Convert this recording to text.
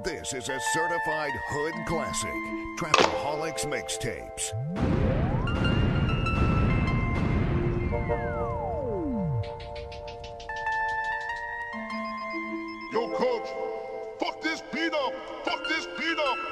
This is a certified hood classic, Trapaholics Mixtapes. Yo, coach, fuck this beat up! Fuck this beat up!